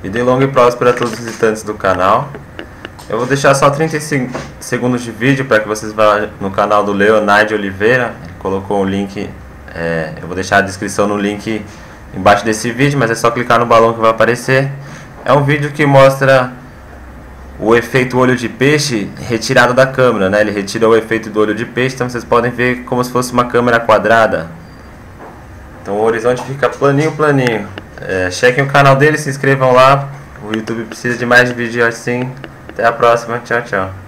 Vida longa e próspera a todos os visitantes do canal. Eu vou deixar só 35 segundos de vídeo para que vocês vá no canal do Leonardo Oliveira. Ele colocou um link, é, eu vou deixar a descrição no link embaixo desse vídeo, mas é só clicar no balão que vai aparecer. É um vídeo que mostra o efeito olho de peixe retirado da câmera, né? Ele retira o efeito do olho de peixe, então vocês podem ver como se fosse uma câmera quadrada. Então o horizonte fica planinho, planinho. É, chequem o canal dele, se inscrevam lá. O YouTube precisa de mais vídeos assim. Até a próxima. Tchau, tchau.